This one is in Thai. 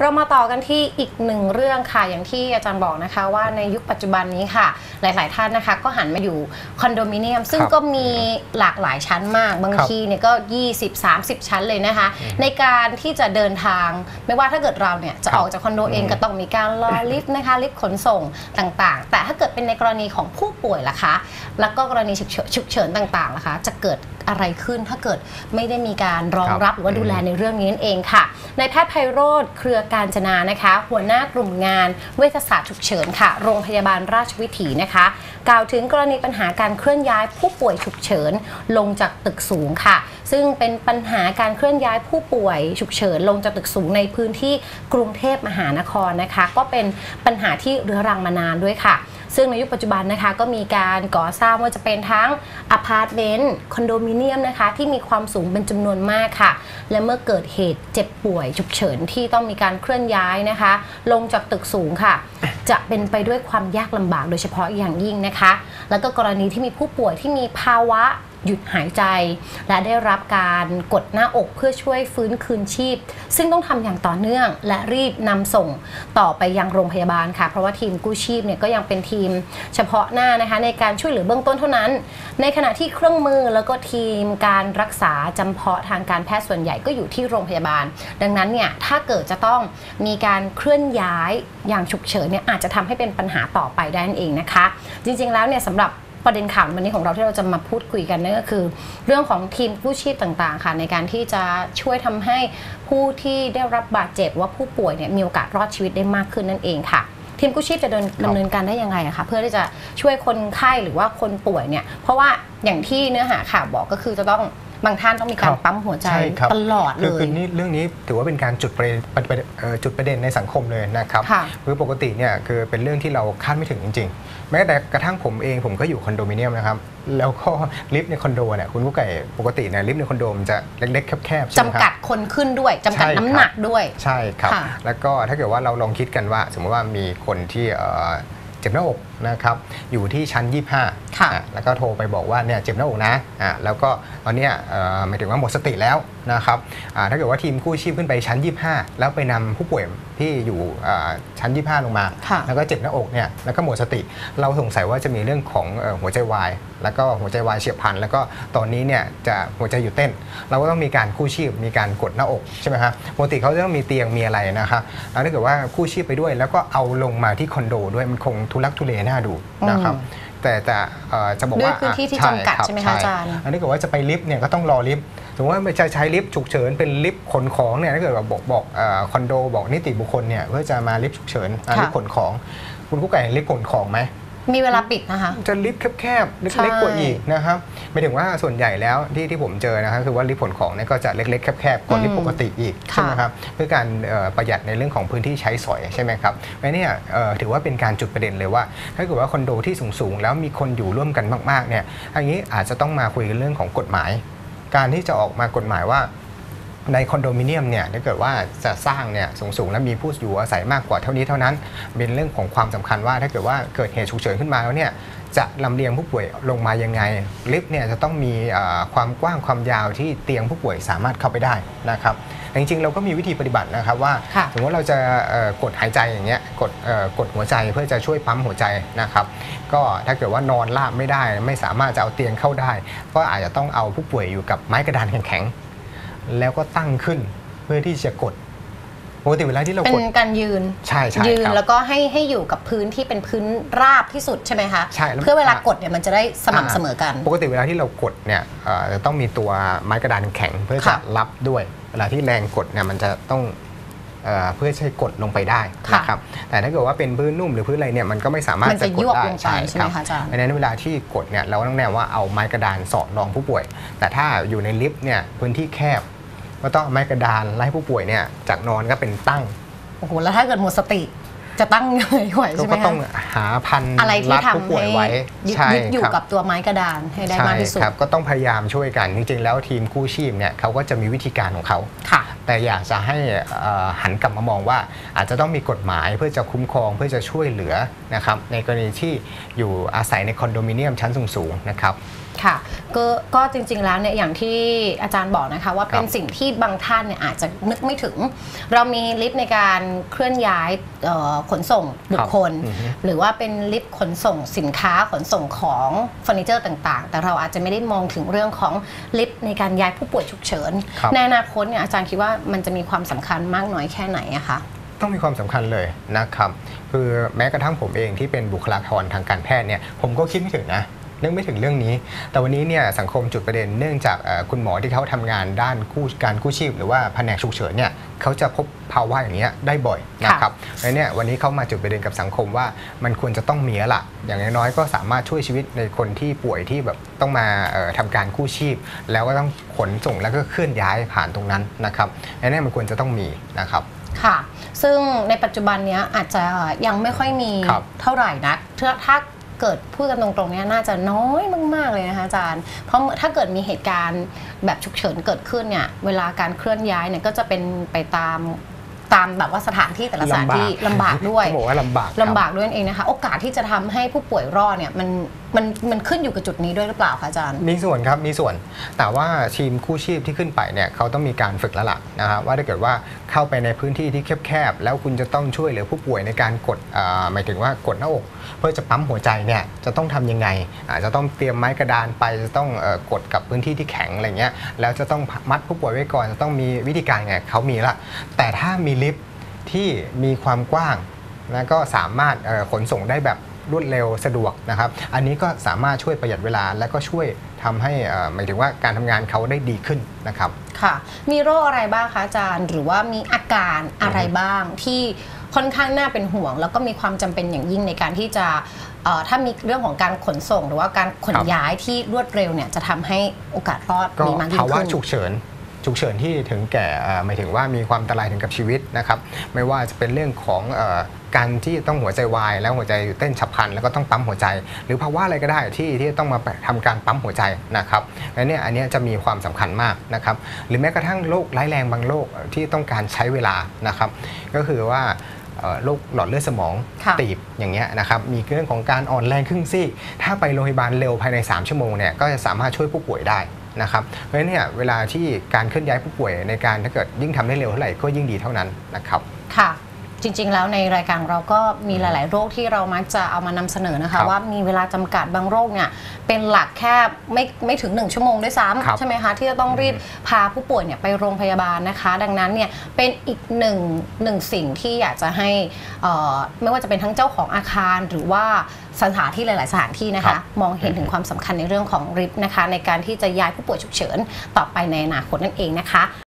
เรามาต่อกันที่อีกหนึ่งเรื่องค่ะอย่างที่อาจารย์บอกนะคะ ว่าในยุคปัจจุบันนี้ค่ะ หลาย ๆ ท่านนะคะ ก็หันมาอยู่คอนโดมิเนียม ซึ่งครับก็มีหลากหลายชั้นมากบางครับทีเนี่ยก็ 20 30 ชั้นเลยนะคะ ในการที่จะเดินทาง ไม่ว่าถ้าเกิดเราเนี่ยจะครับออกจากคอนโดเองก็ต้องมีการรอลิฟต์นะคะลิฟต์ขนส่งต่างๆ แต่ถ้าเกิดเป็นในกรณีของผู้ป่วยล่ะคะ แล้วก็กรณีฉุกเฉินฉุกเฉินต่างๆล่ะคะ จะเกิดอะไรขึ้น ถ้าเกิดไม่ได้มีการรองครับรับหรือว่าดูแลในเรื่องนี้นั่นเองค่ะนายแพทย์ไพโรธเครือการจนานะคะ หัวหน้ากลุ่มงานเวชศาสตร์ฉุกเฉินค่ะ โรงพยาบาลราชวิถีนะคะ กล่าวถึงกรณีปัญหาการเคลื่อนย้ายผู้ป่วยฉุกเฉินลงจากตึกสูงค่ะ ซึ่งเป็นปัญหาการเคลื่อนย้ายผู้ป่วยฉุกเฉินลงจากตึกสูงในพื้นที่กรุงเทพมหานครนะคะ ก็เป็นปัญหาที่เรื้อรังมานานด้วยค่ะ ซึ่งในยุคปัจจุบันนะคะก็มีการก่อสร้างว่าจะเป็นทั้งอพาร์ตเมนต์คอนโดมิเนียมนะคะที่มีความสูงเป็นจำนวนมากค่ะ และเมื่อเกิดเหตุเจ็บป่วยฉุกเฉินที่ต้องมีการเคลื่อนย้ายนะคะ ลงจากตึกสูงค่ะ จะเป็นไปด้วยความยากลำบากโดยเฉพาะอย่างยิ่งนะคะ แล้วก็กรณีที่มีผู้ป่วยที่มีภาวะ หยุดหายใจ และได้รับการกดหน้าอกเพื่อช่วยฟื้นคืนชีพ ซึ่งต้องทำอย่างต่อเนื่อง และรีบนำส่งต่อไปยังโรงพยาบาลค่ะ เพราะว่าทีมกู้ชีพเนี่ยก็ยังเป็นทีมเฉพาะหน้านะคะในการช่วยเหลือเบื้องต้นเท่านั้น ในขณะที่เครื่องมือแล้วก็ทีมการรักษาจำเพาะทางการแพทย์ส่วนใหญ่ก็อยู่ที่โรงพยาบาล ดังนั้นเนี่ยถ้าเกิดจะต้องมีการเคลื่อนย้ายอย่างฉุกเฉินเนี่ยอาจจะทำให้เป็นปัญหาต่อไปได้นั่นเองนะคะ จริงๆแล้วเนี่ยสำหรับ ประเด็นข่าววันนี้ของเราที่เราจะมาพูดคุยกันนั่นก็คือ เรื่องของทีมกู้ชีพต่างๆ ค่ะ ในการที่จะช่วยทำให้ผู้ที่ได้รับบาดเจ็บว่าผู้ป่วยเนี่ยมีโอกาสรอดชีวิตได้มากขึ้นนั่นเองค่ะ ทีมกู้ชีพจะดำเนินการได้ยังไงอะคะเพื่อที่จะช่วยคนไข้หรือว่าคนป่วยเนี่ยเพราะว่าอย่างที่เนื้อหาข่าวบอกก็คือจะต้อง บางท่านต้องมีการครับปั๊มหัวใจใช่ครับตลอดเลคือยคือนี่เรื่องนี้ถือว่าเป็นการจุดประเด็นประเด็นเอ่อจุดประเด็นในสังคมเลยนะครับค่ะคือปกติเนี่ยคือเป็นเรื่องที่เราคาดไม่ถึงจริง ๆ แม้แต่กระทั่งผมเองผมก็อยู่คอนโดมิเนียมนะครับแล้วก็ลิฟต์ในคอนโดเนี่ยคุณกุ๊กไก่ปกติเนี่ยลิฟต์ในคอนโดมันจะเล็กๆแคบๆใช่ไหมจำคกัรัดบคนขึ้นด้วยจำกัดใช่ครับน้ำหนักด้วยใช่ครับค่ะแล้วก็ถ้าเกิดว่าเราลองคิดกันว่า สมมติว่ามีคนที่เอ่อเจ็บหน้าอก นะครับอยู่ที่ชั้น 25ค่ะอะแล้วก็โทรไปบอกว่าเนี่ยเจ็บหน้าอกนะอะแล้วก็ตอนเนี้ยเอ่อหมายถึงว่าหมดสติแล้วนะครับอะถ้าเกิดว่าทีมกู้ชีพขึ้นไปชั้น 25 แล้วไปนำผู้ป่วยที่อยู่อะชั้น 25 ลงมา ค่ะ แล้วก็เจ็บหน้าอกเนี่ยแล้วก็หมดสติ เราสงสัยว่าจะมีเรื่องของเอ่อหัวใจวายแล้วก็หัวใจวายเฉียบพลัน แล้วก็ตอนนี้เนี่ยจะหัวใจหยุดเต้น เราก็ต้องมีการกู้ชีพมีการกดหน้าอกใช่ไหมครับปกติเขาจะต้องมีเตียงมีอะไรนะครับแล้วถ้าเกิดว่ากู้ชีพไปด้วย แล้วก็เอาลงมาที่คอนโดด้วยมันคงทุลักทุเลน่าดูนะครับอืมแต่แต่เอ่อจะบอกด้วยว่าพื้นที่ที่อะจำกัดรับใช่ไหมคะอาจารย์ อันนี้เกิดว่าจะไปลิฟต์เนี่ยก็ต้องรอลิฟต์สมมติว่าจะใช้ลิฟต์ฉุกเฉินเป็นลิฟต์ขนของเนี่ยถ้าเกิดว่าบอกบอกเอ่อคอนโดบอกนิติบุคคลเนี่ยเพื่อจะมาลิฟต์ฉุกเฉินอะค่ะลิฟต์ขนของ คุณกุ๊กไก่เห็นลิฟต์ขนของไหม มีเวลาปิดนะคะ จะลิฟต์แคบๆใช่เล็กๆกว่าอีกนะครับหมายถึงว่าส่วนใหญ่แล้วที่ที่ผมเจอนะครับคือว่าลิฟต์ขนของเนี่ยก็จะเล็กๆแคบๆกว่าลิฟต์ปกติอีกค่ะใช่ไหมครับเพื่อการเอ่อประหยัดในเรื่องของพื้นที่ใช้สอยใช่ไหมครับเพราะเนี่ยเอ่อถือว่าเป็นการจุดประเด็นเลยว่า ถ้าเกิดว่าคอนโดที่สูงๆ แล้วมีคนอยู่ร่วมกันมากๆเนี่ยอันนี้อาจจะต้องมาคุยกันเรื่องของกฎหมาย การที่จะออกมากฎหมายว่า ในคอนโดมิเนียมเนี่ยถ้าเกิดว่าจะสร้างเนี่ยสูงๆ แล้วมีผู้อยู่อาศัยมากกว่าเท่านี้เท่านั้น เป็นเรื่องของความสำคัญว่าถ้าเกิดว่าเกิดเหตุฉุกเฉินขึ้นมาแล้วเนี่ยจะลำเลียงผู้ป่วยลงมายังไง ลิฟต์เนี่ยจะต้องมีเอ่อความกว้างความยาวที่เตียงผู้ป่วยสามารถเข้าไปได้นะครับแต่จริงๆ เราก็มีวิธีปฏิบัตินะครับว่าค่ะสมมติว่าเราจะเอ่อกดหายใจอย่างเงี้ยกดเอ่อกดหัวใจเพื่อจะช่วยปั๊มหัวใจนะครับ ก็ถ้าเกิดว่านอนราบไม่ได้ ไม่สามารถจะเอาเตียงเข้าได้ ก็อาจจะต้องเอาผู้ป่วยอยู่กับไม้กระดานแข็งๆ แล้วก็ตั้งขึ้นเพื่อที่จะกดปกติเวลาที่เราเป็กดนการยืนใช่ใช่ยืนครับแล้วก็ให้ให้อยู่กับพื้นที่เป็นพื้นราบที่สุดใช่ไหมคะใช่แล้วเพื่อเวลากดเนี่ยมันจะได้สม่ำเสมอกัน ปกติเวลาที่เรากดเนี่ยเอ่อจะต้องมีตัวไม้กระดานแข็งเพื่อจะค่ะรับด้วย เวลาที่แรงกดเนี่ยมันจะต้อง เอ่อเพื่อใช้กดลงไปได้ค่ะนะครับแต่ถ้าเกิดว่าเป็นพื้นนุ่มหรือพื้นอะไรเนี่ยมันก็ไม่สามารถมันจะกดยวบได้ลงไปใช่ไหมรับคะอาจารย์เพราะฉะนั้นเวลาที่กดเนี่ยเราก็ต้องแนะว่าเอาไม้กระดานสอดรองผู้ป่วย แต่ถ้าอยู่ในลิฟต์เนี่ยพื้นที่แคบก็ต้องเอาไม้กระดานไล่ผู้ป่วยเนี่ยจากนอนก็เป็นตั้งโอ้โหแล้วถ้าเกิดหมดสติ จะตั้งยังไงไหวก็ใช่ไหมก็ต้องคะหาพันอะไรที่รัดทำผู้ป่วยให้ไว้ยึดใช่ยึดอยู่ครับกับตัวไม้กระดานให้ได้มากที่สุดใช่ครับก็ต้องพยายามช่วยกัน จริงๆ แล้วทีมกู้ชีพเนี่ยเขาก็จะมีวิธีการของเขาค่ะแต่อยากจะให้เอ่อหันกลับมามองว่า อาจจะต้องมีกฎหมายเพื่อจะคุ้มครองเพื่อจะช่วยเหลือนะครับในกรณีที่อยู่อาศัยในคอนโดมิเนียมชั้นสูงๆนะครับ ค่ะก็ก็จริงๆแล้วเนี่ยอย่างที่อาจารย์บอกนะคะว่าเป็นครับสิ่งที่บางท่านเนี่ยอาจจะนึกไม่ถึง เรามีลิฟต์ในการเคลื่อนย้ายเอ่อขนส่งบุคคลอือฮึหรือว่าเป็นลิฟต์ขนส่งสินค้าขนส่งของเฟอร์นิเจอร์ต่างๆ แต่เราอาจจะไม่ได้มองถึงเรื่องของลิฟต์ในการย้ายผู้ป่วยฉุกเฉินครับในอนาคตเนี่ยอาจารย์คิดว่ามันจะมีความสำคัญมากน้อยแค่ไหนอะคะต้องมีความสำคัญเลยนะครับคือแม้กระทั่งผมเองที่เป็นบุคลากรทางการแพทย์เนี่ยผมก็คิดไม่ถึงนะ นึกไม่ถึงเรื่องนี้ แต่วันนี้เนี่ยสังคมจุดประเด็นเนื่องจากเอ่อคุณหมอที่เขาทำงานด้านกู้การกู้ชีพ หรือว่าแผนกฉุกเฉินเนี่ยเขาจะพบภาวะอย่างเนี้ยได้บ่อยนะครับแล้วเนี่ยวันนี้เขามาจุดประเด็นกับสังคมว่ามันควรจะต้องมีแล้วล่ะอย่างน้อยๆก็สามารถช่วยชีวิตในคนที่ป่วยที่แบบต้องมาเอ่อทำการกู้ชีพ แล้วก็ต้องขนส่งแล้วก็เคลื่อนย้ายผ่านตรงนั้นนะครับอันนี้มันควรจะต้องมีนะครับค่ะ ซึ่งในปัจจุบันเนี้ยอาจจะยังไม่ค่อยมีครับเท่าไหร่นะถ้าถ้า เกิดพูดกันตรงๆเนี้ยน่าจะน้อยมากๆเลยนะคะอาจารย์ เพราะถ้าเกิดมีเหตุการณ์แบบฉุกเฉินเกิดขึ้นเนี่ยเวลาการเคลื่อนย้ายเนี่ยก็จะเป็นไปตามตามแบบว่าสถานที่แต่ละสถานที่ลำบากด้วยต้องบอกว่าลำบากครับลำบากด้วยนั่นเองนะคะ โอกาสที่จะทำให้ผู้ป่วยรอดเนี่ยมันมันมันขึ้นอยู่กับจุดนี้ด้วยหรือเปล่าคะอาจารย์ มีส่วนครับมีส่วน แต่ว่าทีมกู้ชีพที่ขึ้นไปเนี่ยเขาต้องมีการฝึกแล้วล่ะนะครับว่าถ้าเกิดว่า เข้าไปในพื้นที่ที่แคบๆแล้วคุณจะต้องช่วยเหลือผู้ป่วยในการกดหมายถึงว่ากดหน้าอก เพื่อจะปั๊มหัวใจเนี่ยจะต้องทำยังไงอาจจะต้องเตรียมไม้กระดานไปจะต้องอกดกับพื้นที่ที่แข็งอะไรเงี้ยแล้วจะต้องมัดผู้ป่วยไว้ก่อนจะต้องมีวิธีการไงเขามีละแต่ถ้ามีลิฟต์ที่มีความกว้างแล้วก็สามารถขนส่งได้แบบ รวดเร็วสะดวกนะครับ อันนี้ก็สามารถช่วยประหยัดเวลา และก็ช่วยทำให้เอ่อหมายถึงว่าการทำงานเขาได้ดีขึ้นนะครับค่ะ มีโรคอะไรบ้างคะอาจารย์ หรือว่ามีอาการอะไรบ้างที่ค่อนข้างน่าเป็นห่วง แล้วก็มีความจำเป็นอย่างยิ่งในการที่จะเอ่อถ้ามีเรื่องของการขนส่ง หรือว่าการขนครับย้ายที่รวดเร็วเนี่ยจะทำให้โอกาสรอดก็มีมากยิ่งภาวะขึ้นฉุกเฉิน ฉุกเฉินที่ถึงแก่เอ่อหมายถึงว่ามีความอันตรายถึงกับชีวิตนะครับไม่ว่าจะเป็นเรื่องของเออการที่ต้องหัวใจวาย แล้วหัวใจเต้นฉับพลันแล้วก็ต้องปั๊มหัวใจ หรือภาวะอะไรก็ได้ที่ที่ต้องมาทำการปั๊มหัวใจนะครับและเนี่ยอันเนี้ยจะมีความสำคัญมากนะครับหรือแม้กระทั่งโรคร้ายแรงบางโรคที่ต้องการใช้เวลานะครับ ก็คือว่าเอ่อโรคหลอดเลือดสมองค่ะตีบอย่างเงี้ยนะครับมีเรื่องของการอ่อนแรงครึ่งซีกถ้าไปโรงพยาบาลเร็วภายใน 3 ชั่วโมงเนี่ยก็จะสามารถช่วยผู้ป่วยได้ นะครับเพราะฉะนั้นเนี่ยเวลาที่การเคลื่อนย้ายผู้ป่วยในการถ้าเกิดยิ่งทำได้เร็วเท่าไหร่ก็ยิ่งดีเท่านั้นนะครับค่ะ จริง ๆ แล้วในรายการเราก็มีหลาย ๆ โรคที่เรามักจะเอามานำเสนอนะครัคะบว่ามีเวลาจำกัดบางโรคเนี่ยเป็นหลักแค่ไม่ไม่ถึง 1 ชั่วโมงด้วยครับซ้ำใช่ไหมคะ ที่จะต้องรีบพาผู้ป่วยเนี่ยไปโรงพยาบาลนะคะ ดังนั้นเนี่ยเป็นอีกหนึ่งหนึ่งสิ่งที่อยากจะให้เอ่อไม่ว่าจะเป็นทั้งเจ้าของอาคารหรือว่าสถานที่หลาย ๆ สถานที่นะครัคะบมองเห็นถึงความสำคัญในเรื่องของริฟต์นะคะ ในการที่จะย้ายผู้ป่วยฉุกเฉินต่อไปในอนาคตนั่นเองนะคะ